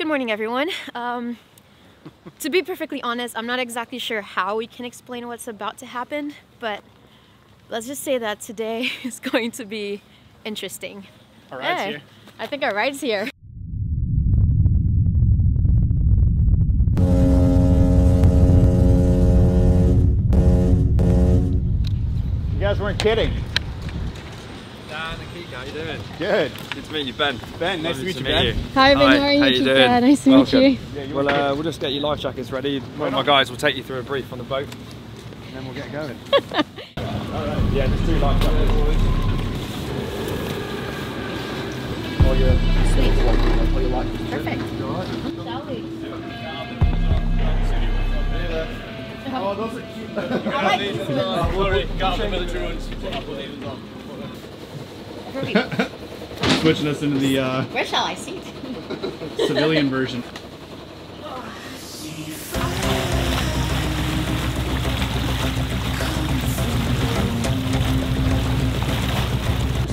Good morning, everyone. Um, to be perfectly honest, I'm not exactly sure how we can explain what's about to happen, but let's just say that today is going to be interesting. All right, Hey, here. I think our ride's here. You guys weren't kidding. Dan and Kika, how you doing? Good. Good to meet you, Ben. Ben, nice to meet you, Ben. Hi, Ben, how are you, How Keith? doing? Nice to Welcome. meet you. Yeah, Well, uh, we'll just get your life jackets ready. One of my guys will take you through a brief on the boat. and then we'll get going. Alright, yeah, just two life jackets. Or your, or your life. Perfect. Oh, those are cute. Switching us into the uh, Where shall I seat? civilian version.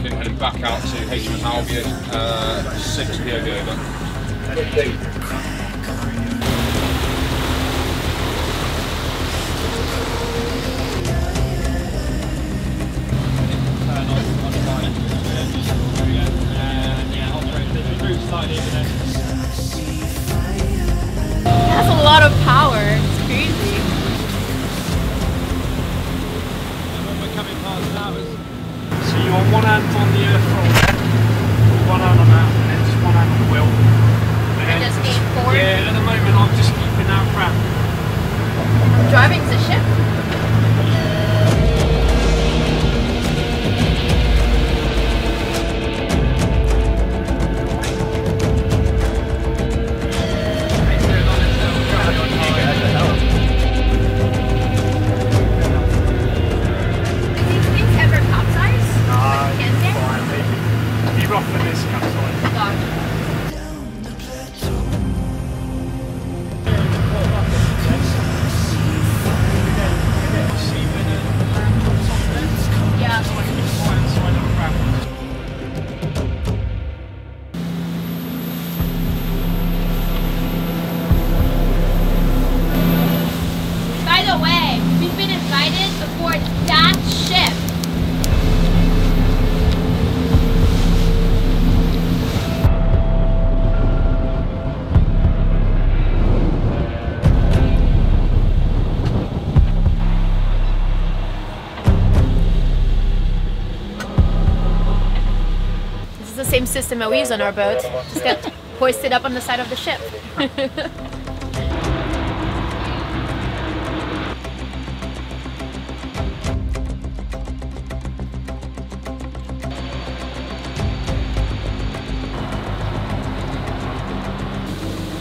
Heading back out to HMS Albion, uh, 6 POV one hand on the earth roll, one hand on that, and then just one hand on the wheel. And just aim forward. Yeah, at the moment I'm just keeping that wrap. Driving the ship. System that we use on our boat. Just get hoisted up on the side of the ship.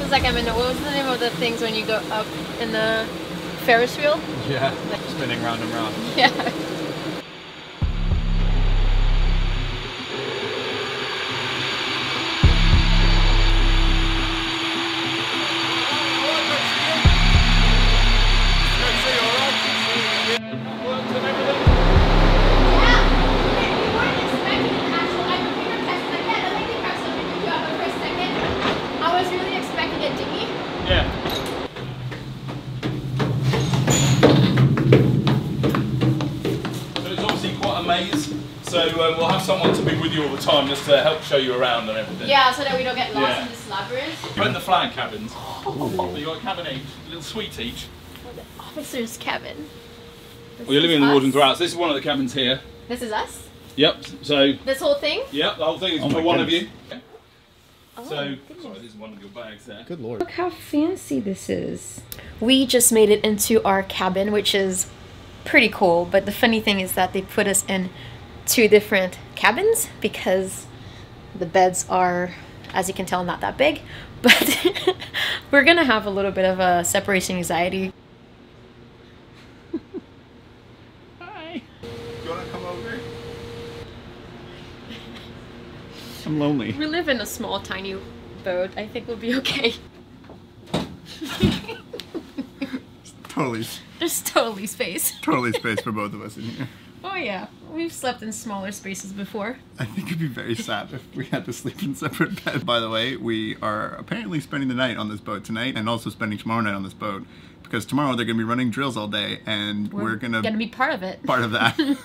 It's like I'm in the, what was the name of the things when you go up in the Ferris wheel? Yeah, spinning round and round. Yeah. To help show you around and everything. Yeah, so that we don't get lost Yeah. in this labyrinth. You're in the flying cabins. So you got a cabin each, a little suite each. Officer's cabin. This Well, you're living in the Warden us. Grounds. This is one of the cabins here. This is us. Yep. So, This whole thing. yep, the whole thing is Oh for one goodness. of you. Oh, So, sorry, this is one of your bags there. Good lord. Look how fancy this is. We just made it into our cabin, which is pretty cool. But the funny thing is that they put us in two different cabins because the beds are, as you can tell, not that big. But we're gonna have a little bit of a separation anxiety. Hi. You want to come over? I'm lonely. We live in a small, tiny boat. I think we'll be okay. Totally, There's totally space. totally space for both of us in here. Oh yeah. We've slept in smaller spaces before. I think it'd be very sad if we had to sleep in separate beds. By the way, we are apparently spending the night on this boat tonight and also spending tomorrow night on this boat because tomorrow they're going to be running drills all day and we're, going to gonna be part of it. part of that.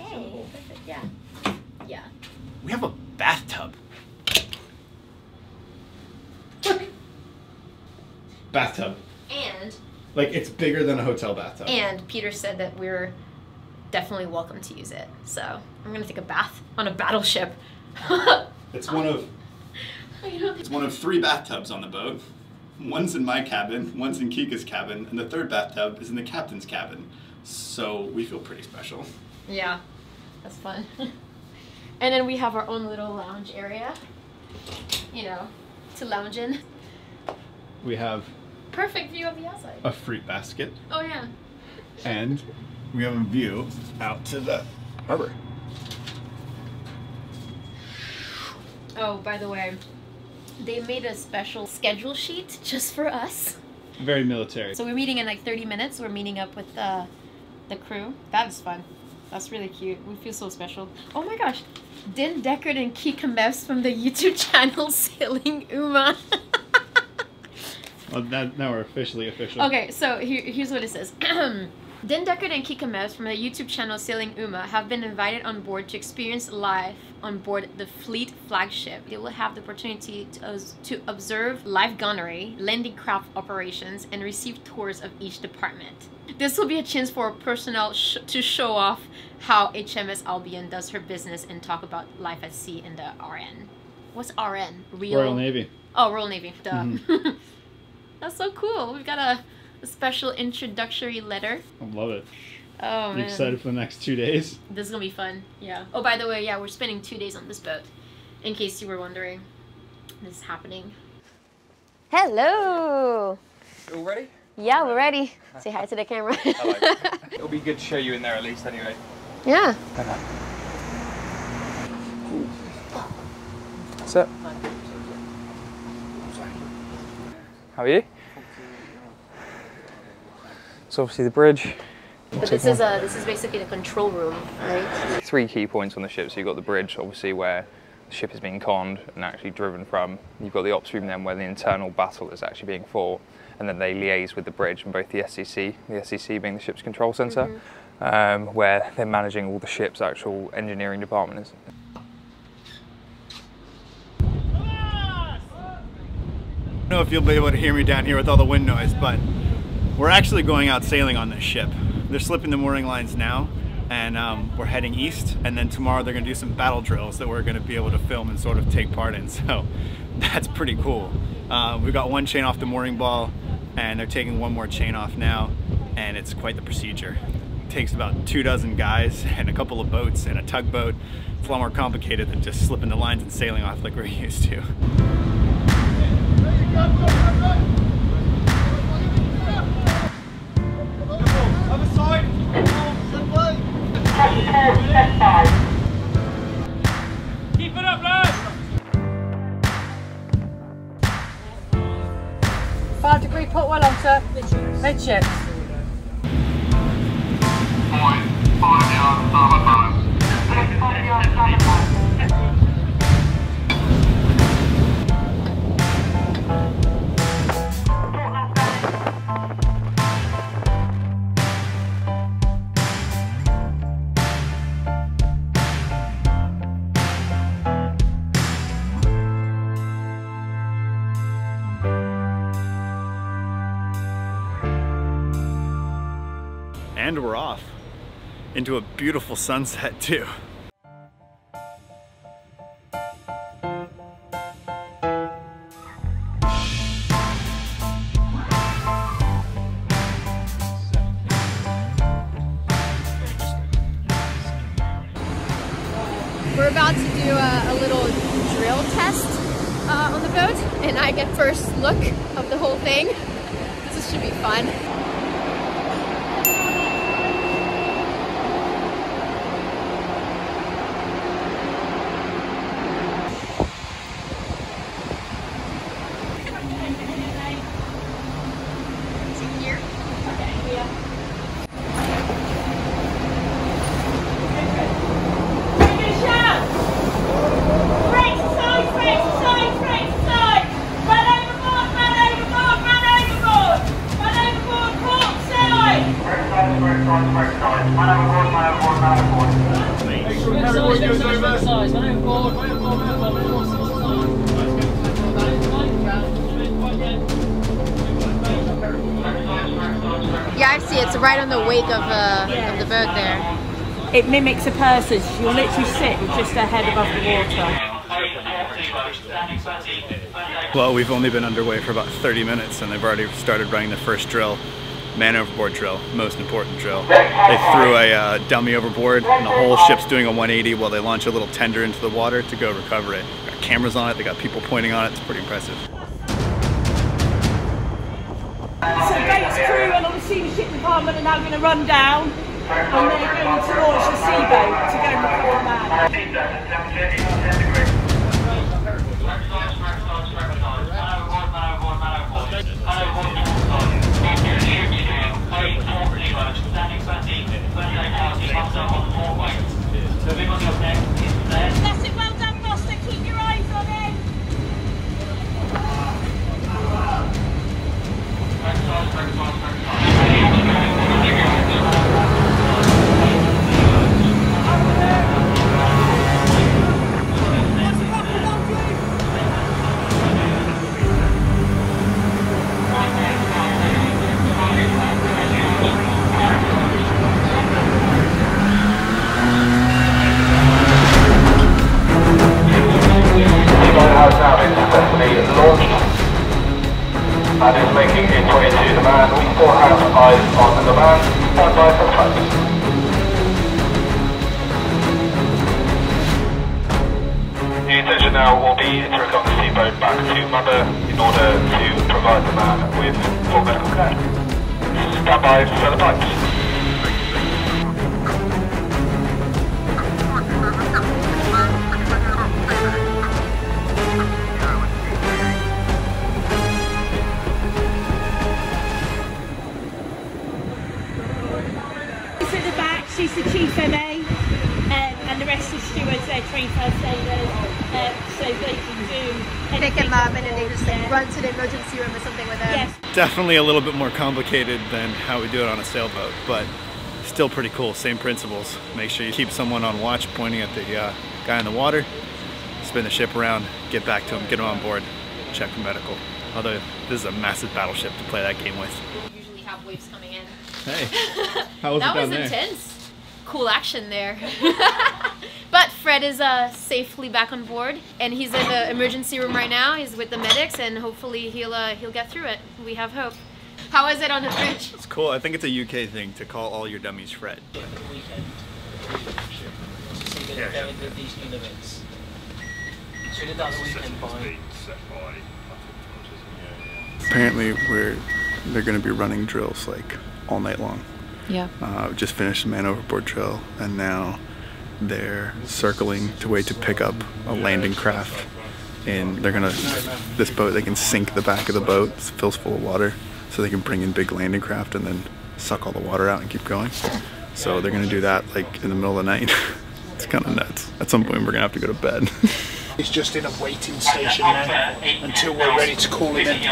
Oh, hey. Yeah. Yeah. we have a bathtub. Bathtub. And Like it's bigger than a hotel bathtub. and Peter said that we're definitely welcome to use it. So I'm gonna take a bath on a battleship. It's one of it's one of three bathtubs on the boat. One's in my cabin, one's in Kika's cabin, and the third bathtub is in the captain's cabin. So we feel pretty special. Yeah, that's fun. and then we have our own little lounge area, you know, to lounge in. We have Perfect view of the outside. a fruit basket, Oh yeah. and we have a view out to the harbor. Oh, by the way, they made a special schedule sheet just for us. Very military. So we're meeting in like 30 minutes. We're meeting up with uh, the crew. That was fun. That's really cute. We feel so special. Oh my gosh. Din Deckard and Kika Mevs from the YouTube channel Sailing Uma. Well, that, now we're officially official. Okay, so here, here's what it says. Din Deckard and Kika Mevs from the YouTube channel Sailing Uma have been invited on board to experience life on board the fleet flagship. They will have the opportunity to, to observe live gunnery, landing craft operations, and receive tours of each department. This will be a chance for personnel sh- to show off how HMS Albion does her business and talk about life at sea in the RN. What's RN? Real Royal Navy. Oh, Royal Navy. Duh. Mm-hmm. That's so cool. We've got a, a special introductory letter. I love it. Oh You man, excited for the next two days? this is gonna be fun. Yeah. Oh, by the way, yeah, we're spending two days on this boat. In case you were wondering, this is happening. Hello. All ready? Yeah, we're ready. Say hi to the camera. It'll be good to show you in there at least anyway. yeah. Sit. How are you? So obviously the bridge. But this is uh this is basically the control room, right? Three key points on the ship. So you've got the bridge, obviously where the ship is being conned and actually driven from. You've got the ops room then where the internal battle is actually being fought. And then they liaise with the bridge and both the SCC, the SCC being the ship's control center um, where they're managing all the ship's actual engineering department. is. I don't know if you'll be able to hear me down here with all the wind noise, but we're actually going out sailing on this ship. They're slipping the mooring lines now, and um, we're heading east. And then tomorrow they're going to do some battle drills that we're going to be able to film and sort of take part in. So that's pretty cool. Uh, we've got one chain off the mooring ball, and they're taking one more chain off now, and it's quite the procedure. It takes about two dozen guys and a couple of boats and a tugboat. It's a lot more complicated than just slipping the lines and sailing off like we're used to. And we're off into a beautiful sunset too. Yeah, I see. It's right on the wake of, uh, yeah. of the bird there. It mimics a person. You'll literally sit just a head above the water. Well, we've only been underway for about 30 minutes and they've already started running the first drill. Man overboard drill, most important drill. They threw a uh, dummy overboard and the whole ship's doing a 180 while they launch a little tender into the water to go recover it. Got cameras on it, they got people pointing on it, it's pretty impressive. So Gates crew and obviously the ship department are now going to run down and they're going to launch the seaboat to go and record man. Definitely a little bit more complicated than how we do it on a sailboat, but still pretty cool. Same principles. Make sure you keep someone on watch pointing at the uh, guy in the water, spin the ship around, get back to him, get him on board, check for medical. Although this is a massive battleship to play that game with. usually have waves coming in. Hey, how was that it down was there? intense. Cool action there. but Fred is uh, safely back on board, and he's in the emergency room right now. He's with the medics, and hopefully he'll uh, he'll get through it. We have hope. How is it on the bridge? It's cool. I think it's a UK thing to call all your dummies Fred. Apparently, we're they're going to be running drills like all night long. Yeah. Uh, just finished a man overboard drill, and now they're circling to wait to pick up a landing craft. And they're gonna this boat. They can sink the back of the boat. It fills full of water, so they can bring in big landing craft and then suck all the water out and keep going. So they're gonna do that like in the middle of the night. it's kind of nuts. At some point, we're gonna have to go to bed. He's just in a waiting station now until we're ready to call him in.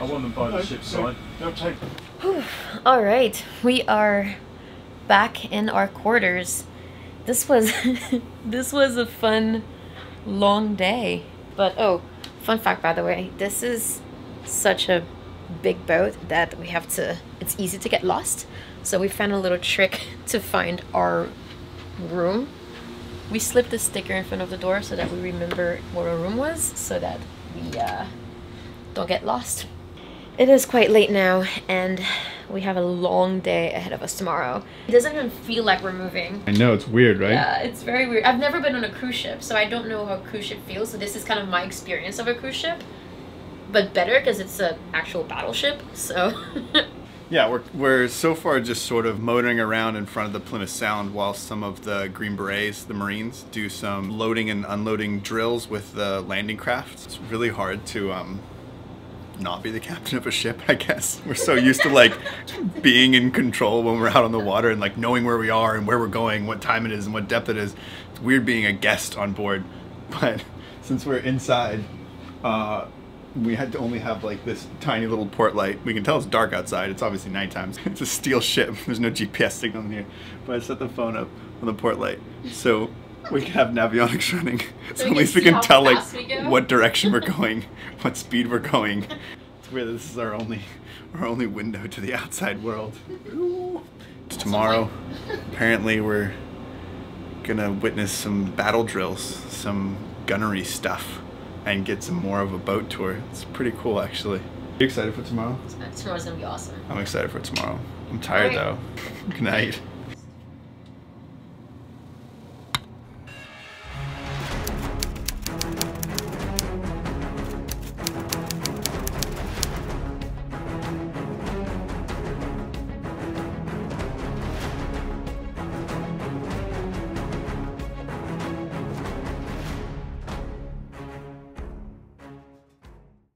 I want them by the ship's side. All right, we are back in our quarters. This was this was a fun long day. But oh, fun fact by the way, this is such a big boat that we have to it's easy to get lost. So we found a little trick to find our room. We slipped a sticker in front of the door so that we remember where our room was so that we uh, don't get lost. It is quite late now, and we have a long day ahead of us tomorrow. It doesn't even feel like we're moving. I know it's weird, right? Yeah, it's very weird. I've never been on a cruise ship, so I don't know how a cruise ship feels. So this is kind of my experience of a cruise ship, but better because it's an actual battleship. So Yeah, we're, we're so far just sort of motoring around in front of the Plymouth Sound while some of the Green Berets, the Marines, do some loading and unloading drills with the landing craft. It's really hard to um, not be the captain of a ship, I guess. We're so used to like being in control when we're out on the water and like knowing where we are and where we're going, what time it is and what depth it is. It's weird being a guest on board, but since we're inside, uh, we had to only have like this tiny little port light. We can tell it's dark outside. It's obviously nighttime. It's a steel ship. There's no GPS signal in here. But I set the phone up on the port light. So we can have navionics running, so, we at least we can tell like fast we go? what direction we're going, what speed we're going. It's weird. This is our only, our only window to the outside world. It's tomorrow. Apparently, we're gonna witness some battle drills, some gunnery stuff, and get some more of a boat tour. It's pretty cool, actually. You excited for tomorrow? Tomorrow's gonna be awesome. I'm excited for tomorrow. I'm tired Alright. though. Good night.